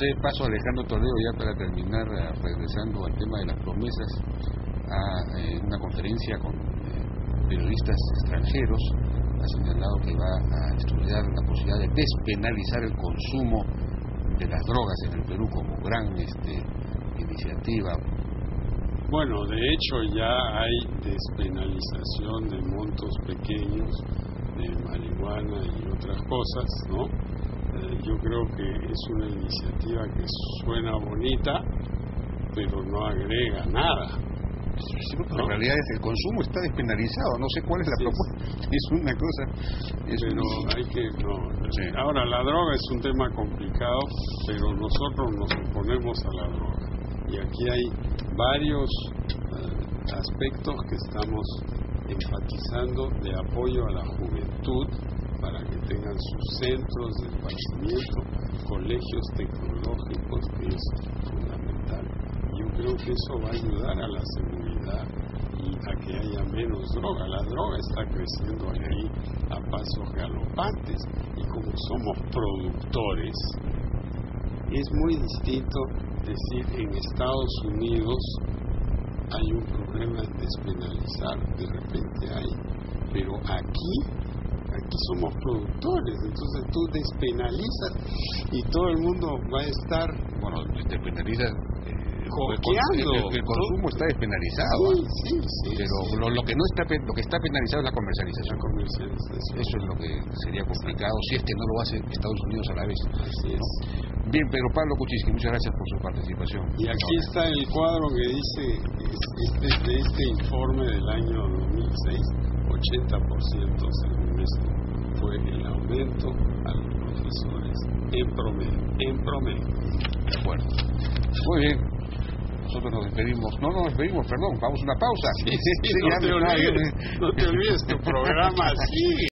José Paso Alejandro Toledo, ya para terminar, eh, regresando al tema de las promesas, a eh, una conferencia con eh, periodistas extranjeros, ha señalado que va a estudiar la posibilidad de despenalizar el consumo de las drogas en el Perú como gran este, iniciativa. Bueno, de hecho ya hay despenalización de montos pequeños de marihuana y otras cosas, ¿no? Eh, yo creo que es una iniciativa que suena bonita, pero no agrega nada. Sí, porque En realidad es el consumo está despenalizado, no sé cuál es la Sí. propuesta. Es una cosa. Es pero un- hay que no Sí. ahora la droga es un tema complicado pero nosotros nos oponemos a la droga y aquí hay varios eh, aspectos que estamos enfatizando de apoyo a la juventud para que tengan sus centros de esparcimiento colegios tecnológicos que es fundamental yo creo que eso va a ayudar a la seguridad y a que haya menos droga. La droga está creciendo aquí a pasos galopantes y como somos productores, es muy distinto decir en Estados Unidos hay un problema en despenalizar, de repente hay, pero aquí, aquí somos productores, entonces tú despenalizas y todo el mundo va a estar bueno, despenaliza. eh, Coqueando. el, el consumo está despenalizado. Sí, ¿ah? sí, sí, pero. Lo, lo que no está lo que está penalizado es la comercialización. La comercialización. Eso es lo que sería complicado si es que no lo hace Estados Unidos a la vez. Así es. Bien, pero Pablo Kuczynski, muchas gracias por su participación. Y aquí está el cuadro que dice, es- este, este informe del año 2006, 80% según esto fue el aumento a los profesores en promedio, en promedio. De acuerdo. Muy bien. Nosotros nos despedimos. No, no nos despedimos, perdón. Vamos a una pausa. no, Ya te me- olvides, no te olvides, tu programa sigue.